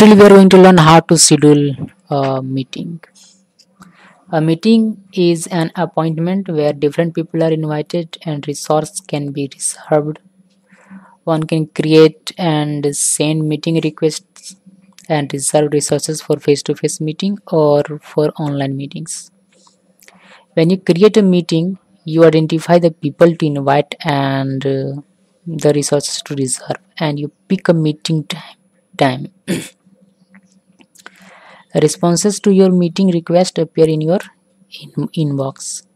today we are going to learn how to schedule a meeting. A meeting is an appointment where different people are invited and resource can be reserved. One can create and send meeting requests and reserve resources for face-to-face meeting or for online meetings. When you create a meeting you identify the people to invite and uh, the resources to reserve and you pick a meeting time time responses to your meeting request appear in your in- inbox.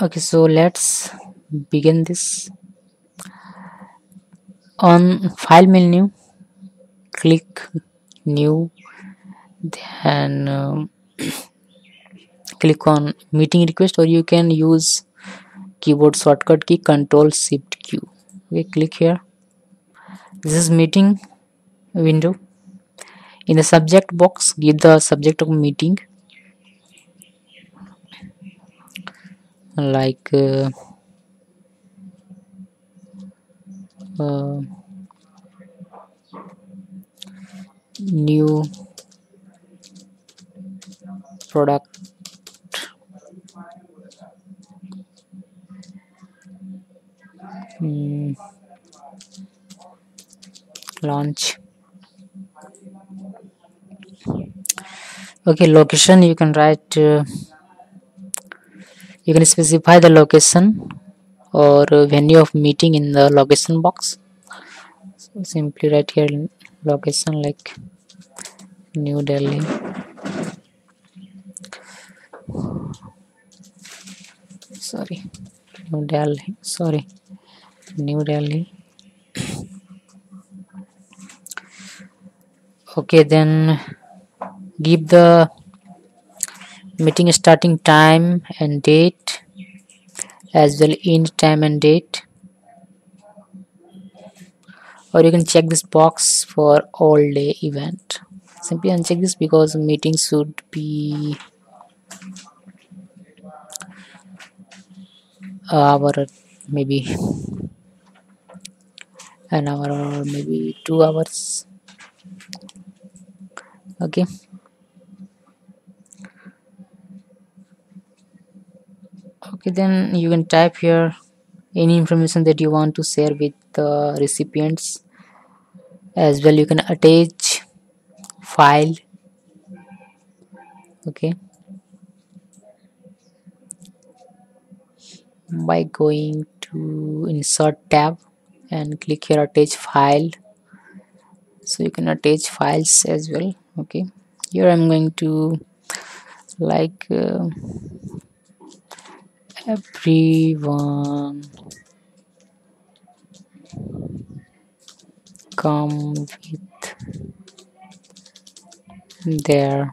Okay so let's begin this. On file menu click new then um, click on meeting request or you can use keyboard shortcut key control shift q. Okay click here. This is meeting window. In the subject box give the subject of meeting. Like uh, uh, new product. Mm, launch okay location you can write uh, you can specify the location or uh, venue of meeting in the location box. So simply write here location like new delhi. Sorry new delhi sorry new delhi. Okay then give the meeting starting time and date as well end time and date. Or you can check this box for all day event. Simply uncheck this because meeting should be hour maybe an hour or maybe two hours. Okay okay then you can type here any information that you want to share with the recipients. As well you can attach file. Okay. By going to insert tab and click here attach file. So you can attach files as well. Okay. Here i'm going to like uh, everyone. Come with their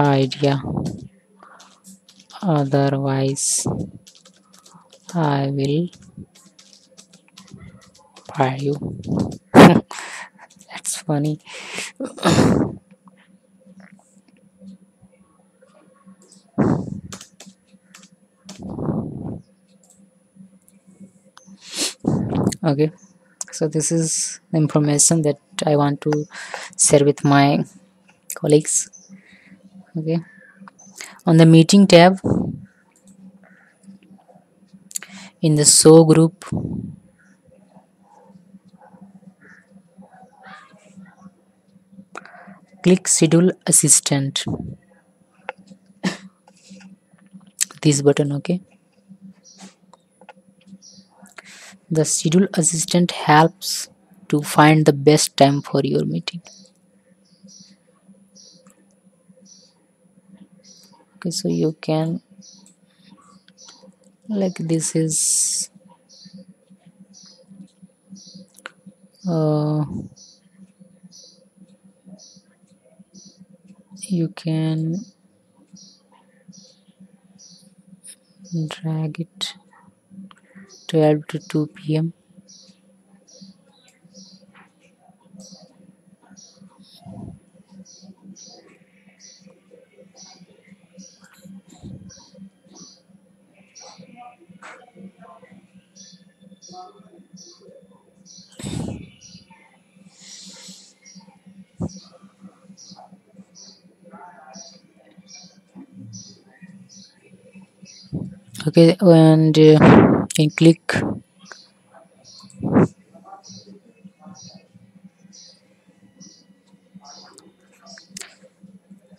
idea. Otherwise i will fire you. That's funny okay. So this is information that i want to share with my colleagues. Okay. On the meeting tab in the show group click schedule assistant. This button okay the schedule assistant helps to find the best time for your meeting. Okay so you can like this is uh, you can drag it 12 to 2 p.m. okay and uh, can click.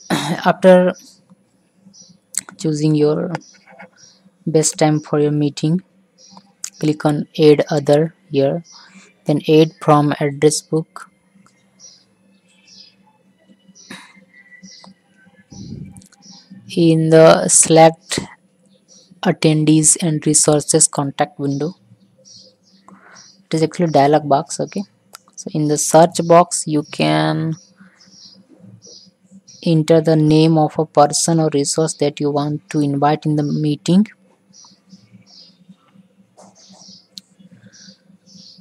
After choosing your best time for your meeting click on add other here then add from address book. In the select attendees and resources contact window. It is actually dialog box okay? So in the search box you can enter the name of a person or resource that you want to invite in the meeting.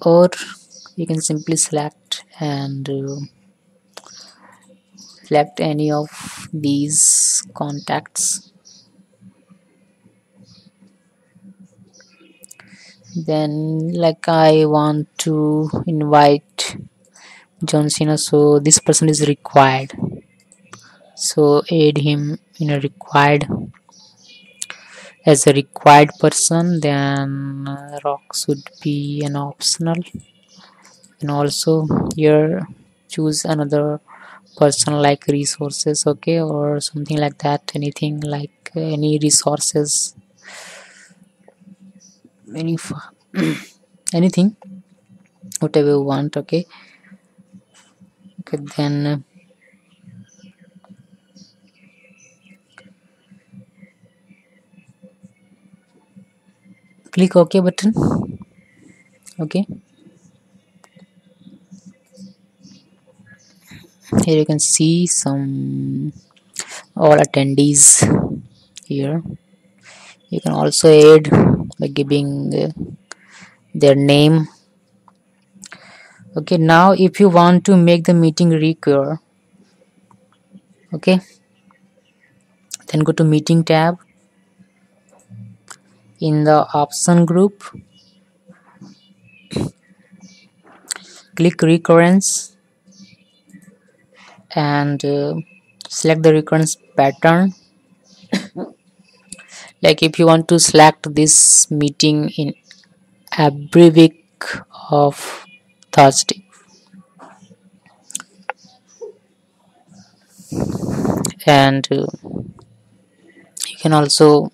Or you can simply select and uh, select any of these contacts then like I want to invite John Cena so this person is required. So add him in a required as a required person then uh, rock should be an optional. And also here choose another person like resources okay or something like that anything like uh, any resources any anything? Whatever you want okay? Okay then uh, click ok button okay? Here you can see some all attendees here. You can also add by giving uh, their name. Okay now if you want to make the meeting recur okay then go to meeting tab. In the option group click recurrence and uh, select the recurrence pattern like if you want to select this meeting in every week of Thursday. And uh, you can also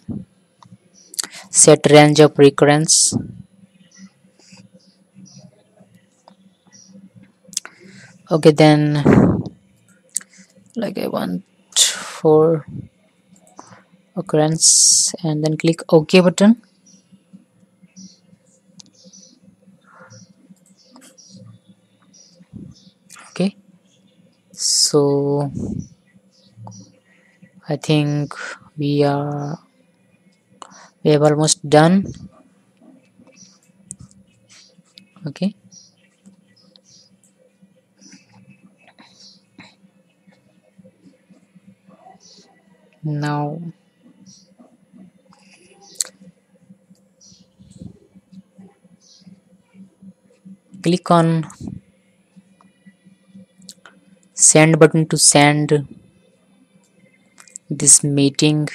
set range of recurrence. Okay then like I want for occurrence and then click ok button. Okay. So I think we are we have almost done. Okay. Now click on send button to send this meeting.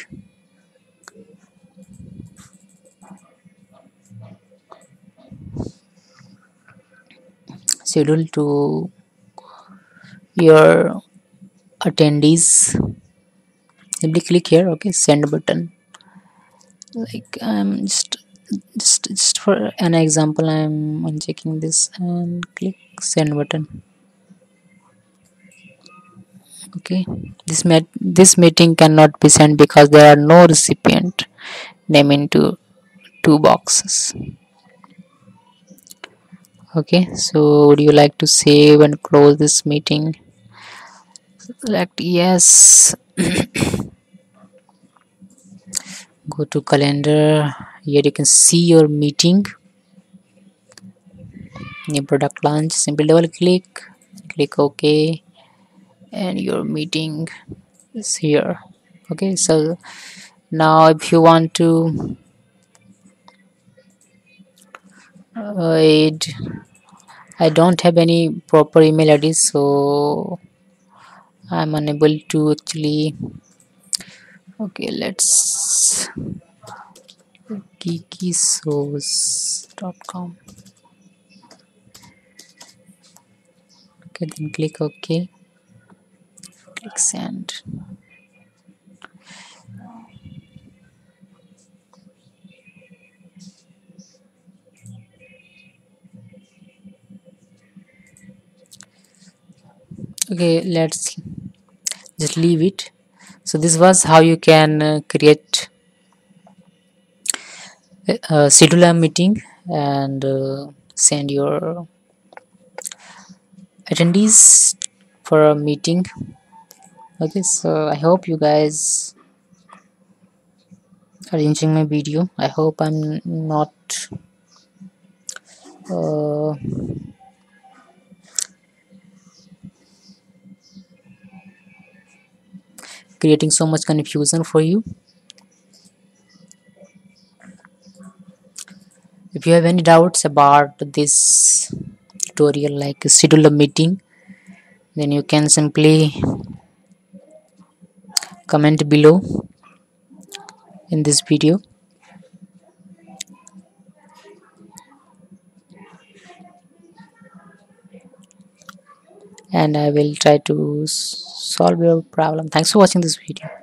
Schedule to your attendees. Simply click here okay send button. Like i'm just just just for an example i'm unchecking this and click send button. Okay. This met this meeting cannot be sent because there are no recipient name into two boxes. Okay. So would you like to save and close this meeting? Select yes. Go to calendar here you can see your meeting. New product launch simply double click click ok and your meeting is here. Okay so now if you want to uh, I don't have any proper email ID so I'm unable to actually. Okay let's geekyshows.com okay then click ok. Click send. Okay let's just leave it. So this was how you can uh, create a schedule a meeting and uh, send your attendees for a meeting. Okay so i hope you guys are enjoying my video. I hope i'm not uh, creating so much confusion for you if you have any doubts about this tutorial like schedule a meeting then you can simply comment below in this video and I will try to solve your problem. Thanks for watching this video.